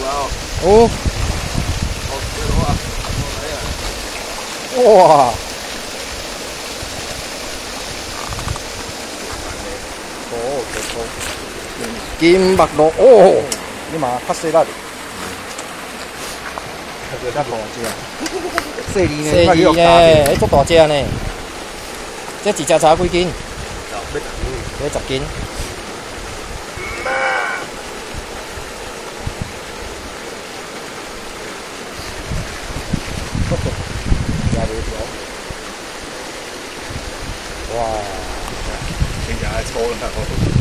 哇哦，哦，好多啊！哇！哦，不错。金目鹿哦，你嘛较细力，这个大只！细细呢，呢呢，哎，足大只呢。这一只差几斤？Mấy chọc kín. Ra đi chỗ Wow. Xin chào, it's all in that